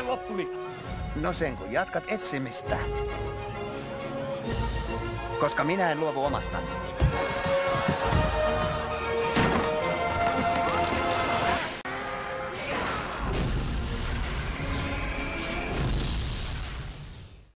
olla onnellinen loppuni. No sen kun jatkat etsimistä. Koska minä en luovu omastani.